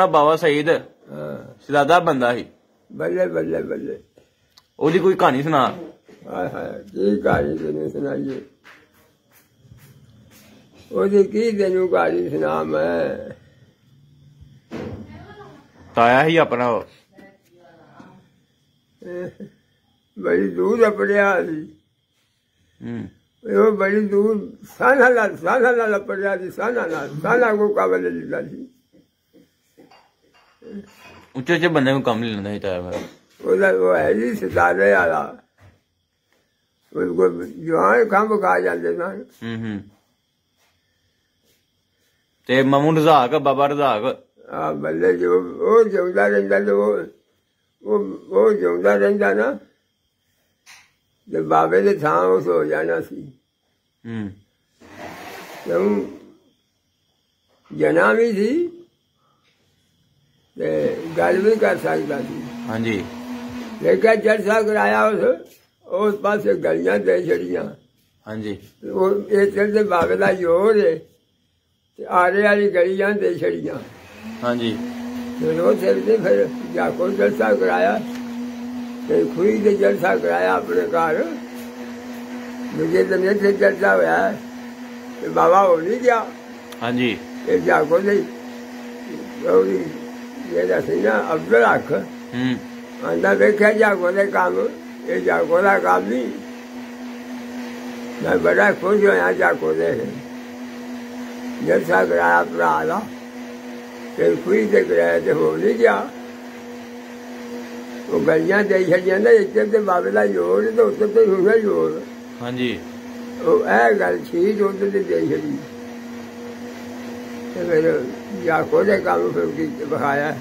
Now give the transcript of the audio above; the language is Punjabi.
ਨਾ ਬਾਬਾ ਸਈਦ ਸਦਾਦਾ ਬੰਦਾ ਸੀ। ਬੱਲੇ ਬੱਲੇ ਬੱਲੇ। ਉਹਦੀ ਕੋਈ ਕਹਾਣੀ ਸੁਣਾ। ਹਾਏ ਹਾਏ ਕੀ ਕਹਾਣੀ ਤੈਨੂੰ ਸੁਣਾਈਏ? ਉਹਦੀ ਕੀ ਤੈਨੂੰ ਕਹਾਣੀ ਸੁਣਾ ਮੈਂ? ਤਾਇਆ ਹੀ ਆਪਣਾ ਉਹ। ਬੜੀ ਦੂਰ ਅਪੜਿਆ ਸੀ। ਹੂੰ। ਉਹ ਬੜੀ ਦੂਰ ਸਾਨਾ ਨਾਲ ਸਾਨਾ ਨਾਲ ਅਪੜਿਆ ਸੀ ਸਾਨਾ ਨਾਲ ਸਾਨਾ ਕੋ ਕਾਬਲ ਲਿਖਦਾ ਸੀ। ਉੱਚੇ ਉੱਚੇ ਬੰਦੇ ਨੂੰ ਕੰਮ ਨਹੀਂ ਲੈਂਦਾ ਤਾਇਆ ਮੇਰਾ ਉਹਦਾ ਉਹ ਹੈ ਜੀ ਸਿਤਾਰੇ ਵਾਲਾ। ਉਹ ਕੋ ਜਵਾਨ ਕੰਮ ਖਾ ਜਾਂਦੇ ਸਨ ਹੂੰ ਹੂੰ। ਤੇ ਮਮੂ ਰਜ਼ਾਕ ਬਾਬਾ ਰਜ਼ਾਕ। ਆ ਬੱਲੇ ਜੋ ਉਹ ਜਿਉਂਦਾ ਰਹਿੰਦਾ ਤੇ ਉਹ ਉਹ ਉਹ ਜਿਉਂਦਾ ਰਹਿੰਦਾ ਨਾ। ਤੇ ਬਾਬੇ ਦੇ ਥਾਂ ਉਸ ਹੋ ਜਾਣਾ ਸੀ। ਹੂੰ। ਕਿਉਂ ਜਨਾ ਵੀ ਸੀ। ਤੇ ਗੱਲ ਵੀ ਕਰ ਸਕਦਾ ਸੀ। ਹਾਂਜੀ। ਲੇਕਿਨ ਜਲਸਾ ਕਰਾਇਆ ਉਸ ਉਸ ਪਾਸੇ ਗਲੀਆਂ ਦੇ ਛੜੀਆਂ ਹਾਂਜੀ। ਉਹ ਇਹ ਤੇ ਬਾਬੇ ਦਾ ਜੋਰ ਹੈ ਤੇ ਆਰੇ ਵਾਲੀ ਗਲੀਆਂ ਦੇ ਛੜੀਆਂ ਹਾਂਜੀ। ਫਿਰ ਉਹ ਸਿਰ ਤੇ ਫਿਰ ਜਾ ਕੋ ਜਲਸਾ ਕਰਾਇਆ ਤੇ ਖੁਈ ਦੇ ਜਲਸਾ ਕਰਾਇਆ ਆਪਣੇ ਘਰ। ਮੁਝੇ ਤਾਂ ਨਹੀਂ ਤੇ ਜਲਸਾ ਹੋਇਆ ਤੇ ਬਾਬਾ ਹੋ ਨਹੀਂ ਗਿਆ। ਹਾਂਜੀ। ਇਹ ਜਾ ਕੋ ਨਹੀਂ ਨਾ ਅਬਦੁਲ ਹਕ। ਹੂੰ। ਆਂਦਾ ਵੇਖਿਆ ਜਾ ਕੋ ਦੇ ਕੰਮ ਇਹ ਜਾ ਕੋ ਦਾ ਕੰਮ ਨਹੀਂ। ਮੈਂ ਬੜਾ ਖੁਸ਼ ਹੋਇਆ ਜਾ ਕੋ ਦੇ ਜਲਸਾ ਕਰਾਇਆ ਭਰਾ ਦਾ ਤੇ ਖੁਈ ਦੇ ਕਰਾਇਆ ਤੇ ਹੋ ਨਹੀਂ ਗਿਆ। ਉਹ ਗਲੀਆਂ ਦੇ ਛੱਡੀਆਂ ਨੇ ਇੱਥੇ ਤੇ ਬਾਬੇ ਦਾ ਜੋਰ ਤੇ ਉੱਤੇ ਤੇ ਹੋਇਆ ਜੋਰ ਹਾਂਜੀ। ਉਹ ਇਹ ਗੱਲ ਜੋ ਉਹਦੇ ਤੇ ਦੇ ਛੱਡੀ। ਤੇ ਫਿਰ ਜਾ ਕੋ ਕੰਮ ਫਿਰ ਕੀ ਵਿਖਾਇਆ।